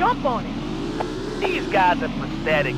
jump on it. These guys are pathetic.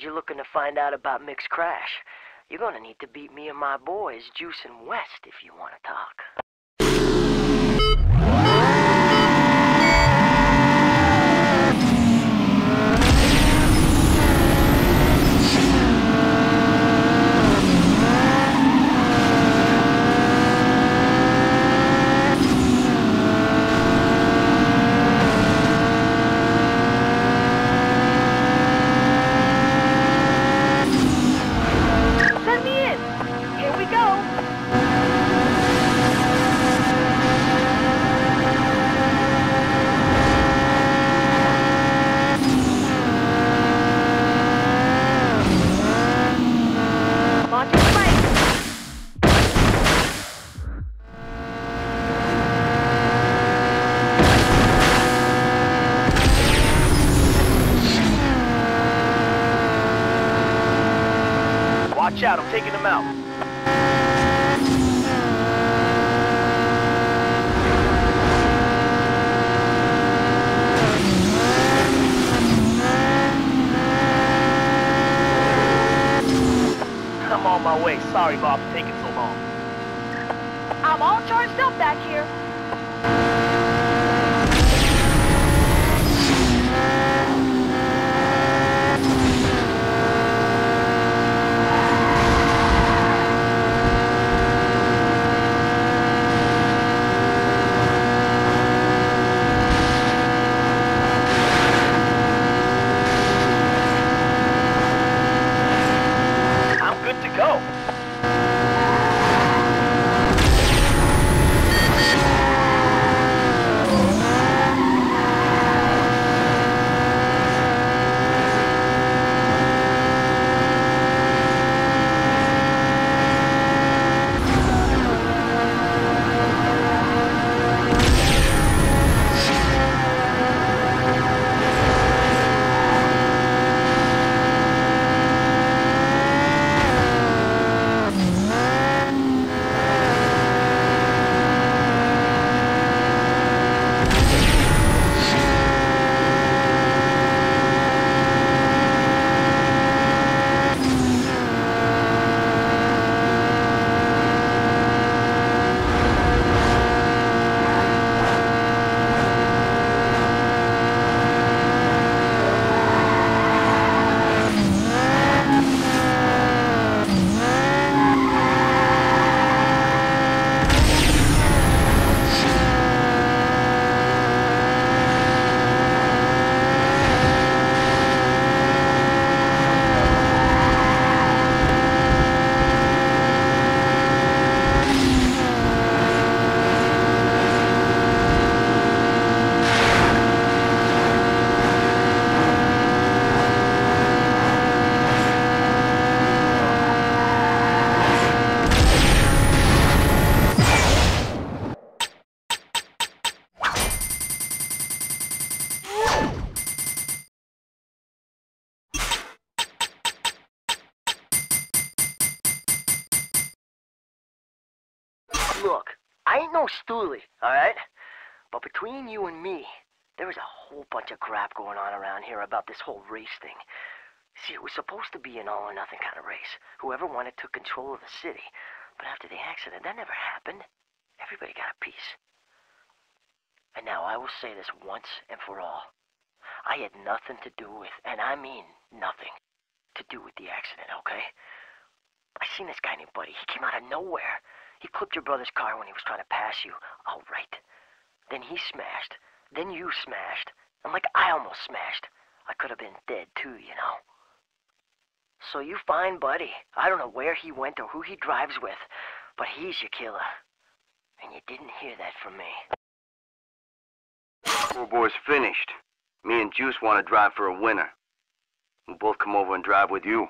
You're looking to find out about Mick's crash. You're gonna need to beat me and my boys, Juice and West, if you want to talk. Watch out, Stoolie, alright? But between you and me, there is a whole bunch of crap going on around here about this whole race thing. See, it was supposed to be an all or nothing kind of race. Whoever won it took control of the city. But after the accident, that never happened. Everybody got a piece. And now I will say this once and for all. I had nothing to do with, and I mean nothing, to do with the accident, okay? I seen this guy named Buddy. He came out of nowhere. He clipped your brother's car when he was trying to pass you. All right. Then he smashed. Then you smashed. And like I almost smashed. I could have been dead too, you know. So you find Buddy. I don't know where he went or who he drives with, but he's your killer. And you didn't hear that from me. Poorboy's finished. Me and Juice want to drive for a winner. We'll both come over and drive with you.